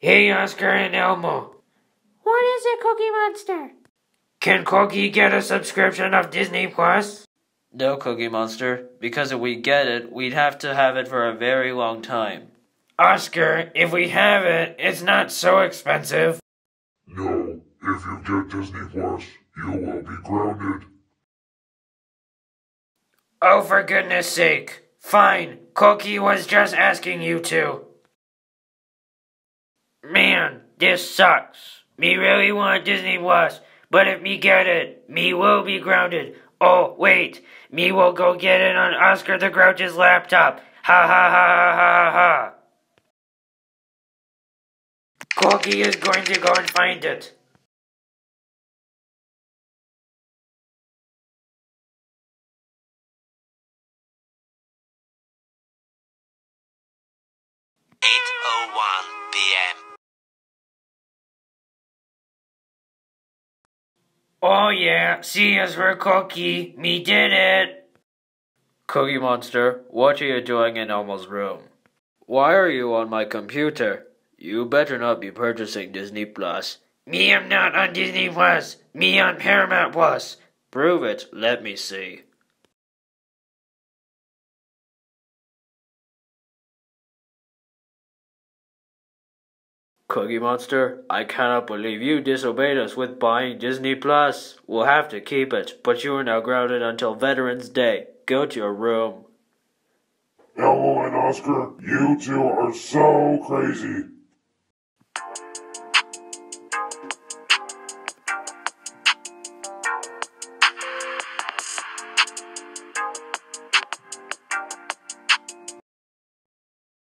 Hey, Oscar and Elmo. What is it, Cookie Monster? Can Cookie get a subscription of Disney Plus? No, Cookie Monster, because if we get it, we'd have to have it for a very long time. Oscar, if we have it, it's not so expensive. No, if you get Disney Plus, you will be grounded. Oh, for goodness sake. Fine, Cookie was just asking you to. Man, this sucks. Me really want Disney Plus, but if me get it, me will be grounded. Oh, wait, me will go get it on Oscar the Grouch's laptop. Ha ha ha ha ha ha. Cookie is going to go and find it. Eight oh one PM. Oh yeah, see us for Cookie. Me did it. Cookie Monster, what are you doing in Elmo's room? Why are you on my computer? You better not be purchasing Disney Plus. Me am not on Disney Plus. Me on Paramount Plus. Prove it, let me see. Cookie Monster, I cannot believe you disobeyed us with buying Disney Plus. We'll have to keep it, but you are now grounded until Veterans Day. Go to your room. Elmo and Oscar, you two are so crazy.